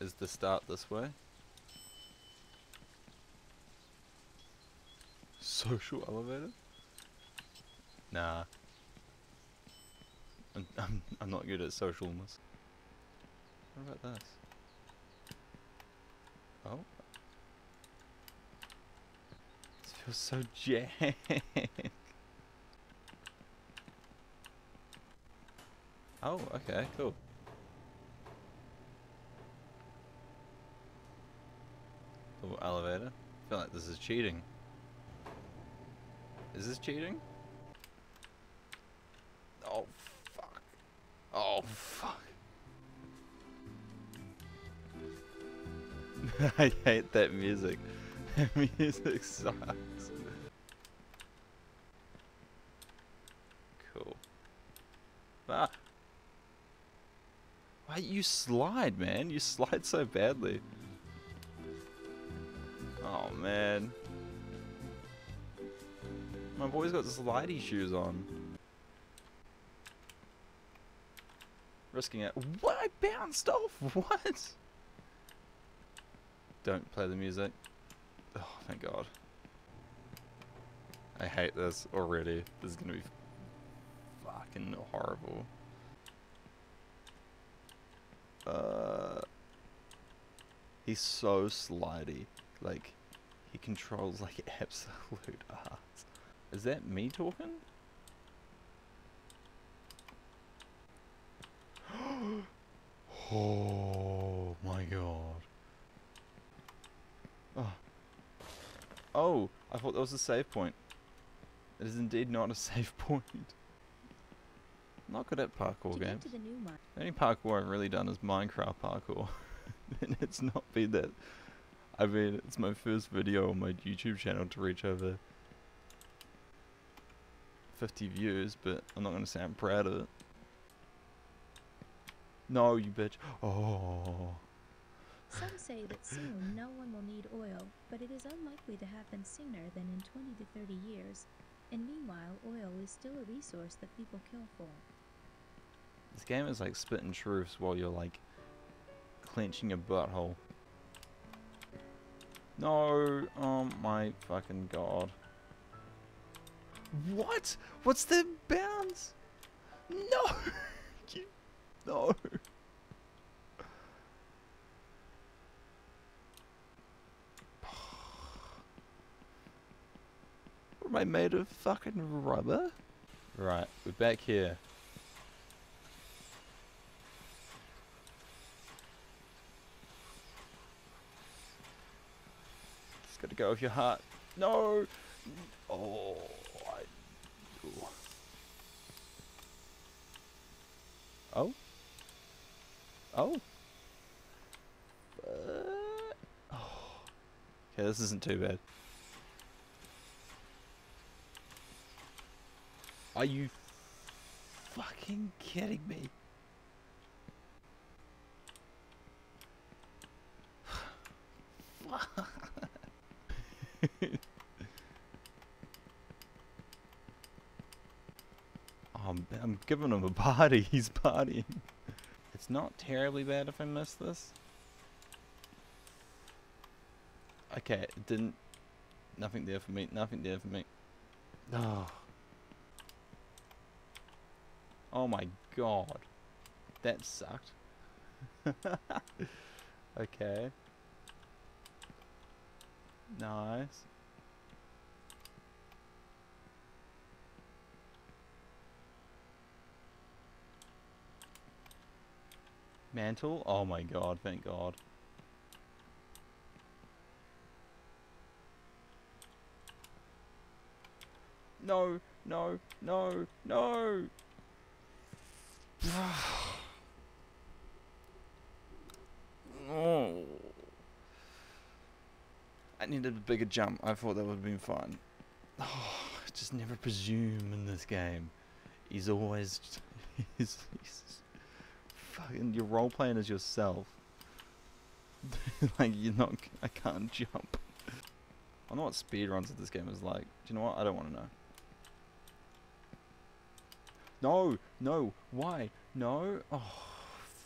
Is the start this way? Social elevator? Nah. I'm, I'm, I'm not good at socialness. What about this? Oh. This feels so jank. oh, okay, cool. Elevator. I feel like this is cheating. Is this cheating? Oh, fuck. Oh, fuck. I hate that music. That music sucks. Cool. Ah. Why you slide, man? You slide so badly. Oh, man. My boy's got slidey shoes on. Risking it. What? I bounced off? What? Don't play the music. Oh, thank God. I hate this already. This is gonna be fucking horrible. Uh, he's so slidey. Like, he controls like absolute ass. Is that me talking? oh my god. Oh. oh, I thought that was a save point. It is indeed not a save point. Not good at parkour To games. to the The only parkour I've really done is Minecraft parkour. and it's not been that. I mean, it's my first video on my YouTube channel to reach over 50 views, but I'm not going to say I'm proud of it. No, you bitch. Oh. some say that soon no one will need oil, but it is unlikely to happen sooner than in 20 to 30 years. And meanwhile, oil is still a resource that people kill for. This game is like spitting truths while you're like clenching your butthole. No, oh my fucking god. What? What's the bounds? No! No. Am I made of fucking rubber? Right, we're back here. Go with your heart. No! Oh, I... Oh? Oh? Oh. Okay, this isn't too bad. Are you fucking kidding me? Oh, I'm, I'm giving him a party. He's partying. It's not terribly bad if I miss this. Okay, it didn't. Nothing there for me. Nothing there for me. Oh. Oh my god. That sucked. okay. Nice. Mantle? Oh my god, thank god. No, no, no, no! oh. I needed a bigger jump. I thought that would have been fun. Oh, just never presume in this game. He's always... He's, he's fucking... You're role-playing as yourself. like, you're not... I can't jump. I don't know what speedruns of this game is like. Do you know what? I don't want to know. No! No! Why? No! Oh,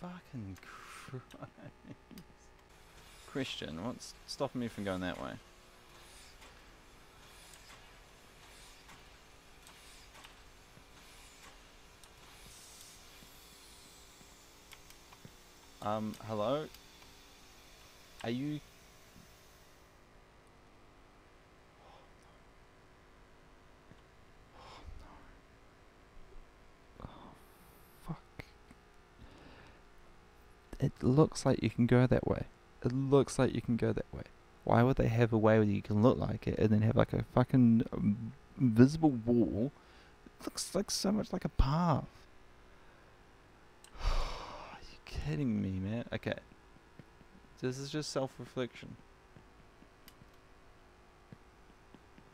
fucking Christ. Question, what's stopping me from going that way? Um, hello? Are you... Fuck. It looks like you can go that way. It looks like you can go that way. Why would they have a way where you can look like it and then have like a fucking um, visible wall? It looks like so much like a path. Are you kidding me, man? Okay. This is just self-reflection.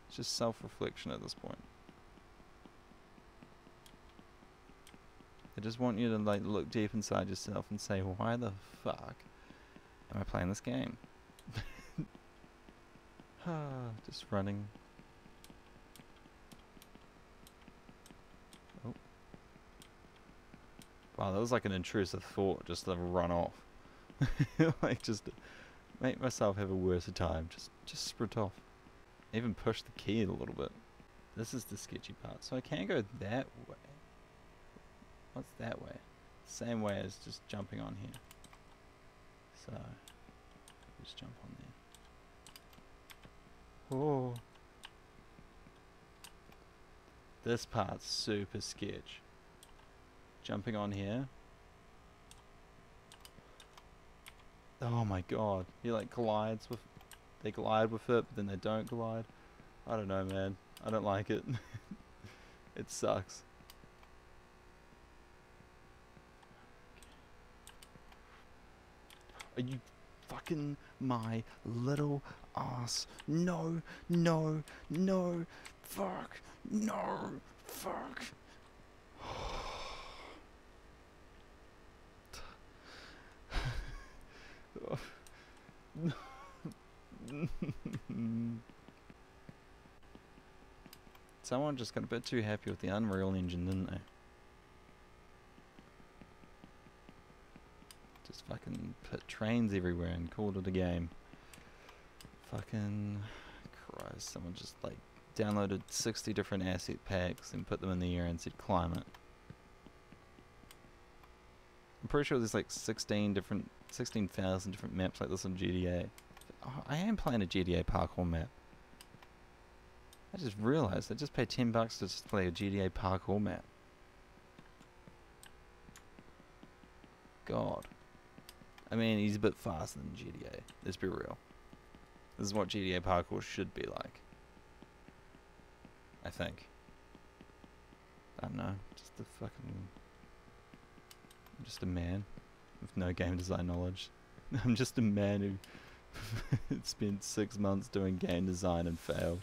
It's just self-reflection at this point. I just want you to like look deep inside yourself and say, why the fuck am I playing this game? Ah, just running. Oh. Wow, that was like an intrusive thought just to run off. like just make myself have a worse time. Just just sprint off. Even push the key a little bit. This is the sketchy part. So I can go that way. What's that way? Same way as just jumping on here. So just jump on there. Oh. This part's super sketch. Jumping on here. Oh my god. He like glides with they glide with it, but then they don't glide. I don't know man. I don't like it. it sucks. Are you fucking my little ass? No, no, no, fuck, no, fuck. Someone just got a bit too happy with the Unreal Engine, didn't they? Fucking put trains everywhere and called it a game. Fucking Christ, someone just like downloaded 60 different asset packs and put them in the air and said climate. I'm pretty sure there's like 16 different, 16,000 different maps like this on GTA. Oh, I am playing a GTA parkour map. I just realized I just paid 10 bucks to just play a GTA parkour map. God. I mean, he's a bit faster than GTA. Let's be real. This is what GTA parkour should be like. I think. I don't know. Just a fucking. I'm just a man with no game design knowledge. I'm just a man who spent six months doing game design and failed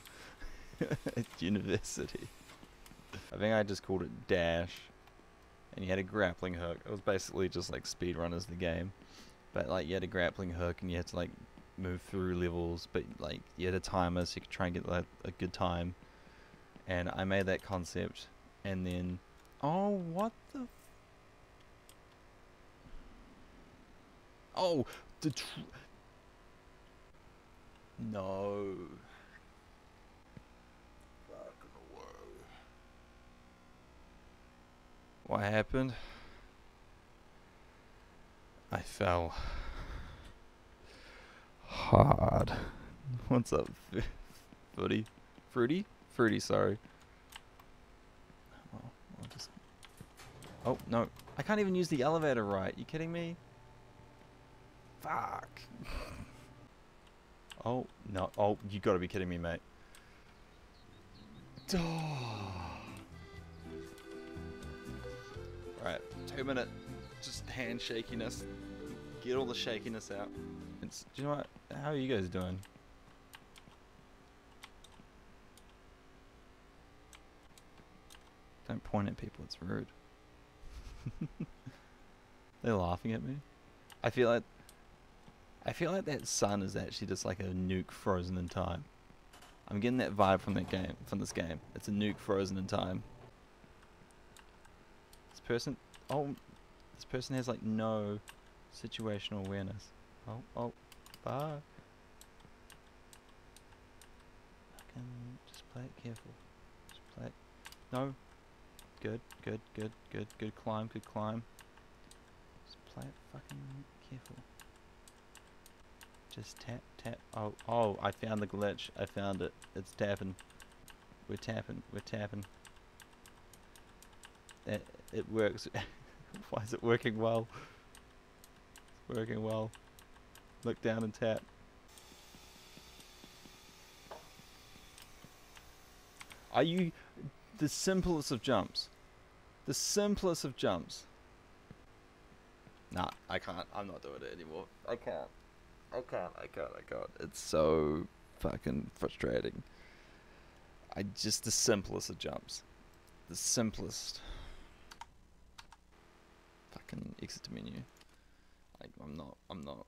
at university. I think I just called it Dash, and you had a grappling hook. It was basically just like speedrunners the game, but like you had a grappling hook and you had to like move through levels, but like you had a timer so you could try and get like a good time. And I made that concept, and then, oh what the. F- oh, the. No. What happened? I fell hard. What's up, Fruity? Fruity? Fruity, sorry. Well, I'll just... Oh, no. I can't even use the elevator right. You kidding me? Fuck. oh, no. Oh, you gotta be kidding me, mate. Alright, two minute just hand shakiness. Get all the shakiness out. It's, do you know what? How are you guys doing? Don't point at people, it's rude. They're laughing at me. I feel like I feel like that sun is actually just like a nuke frozen in time. I'm getting that vibe from that game, from this game. It's a nuke frozen in time. This person, oh, this person has like no situational awareness. Oh, oh, far. Fucking just play it careful. Just play it. No. Good, good, good, good, good climb, good climb. Just play it fucking careful. Just tap, tap. Oh, oh, I found the glitch. I found it. It's tapping. We're tapping, we're tapping. It, it works. Why is it working well? It's working well. Look down and tap. Are you the simplest of jumps? The simplest of jumps. Nah, I can't. I'm not doing it anymore. I can't. I can't. I can't. I can't. It's so fucking frustrating. I just the simplest of jumps. The simplest. Fucking exit the menu. Like I'm not. I'm not.